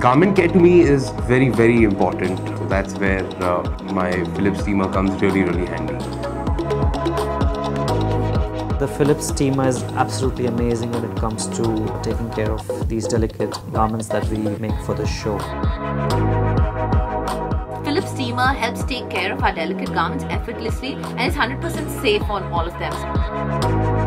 Garment care to me is very, very important. That's where uh, my Philips steamer comes really, really handy. The Philips steamer is absolutely amazing when it comes to taking care of these delicate garments that we make for the show. Steamer helps take care of our delicate garments effortlessly and is 100% safe on all of them.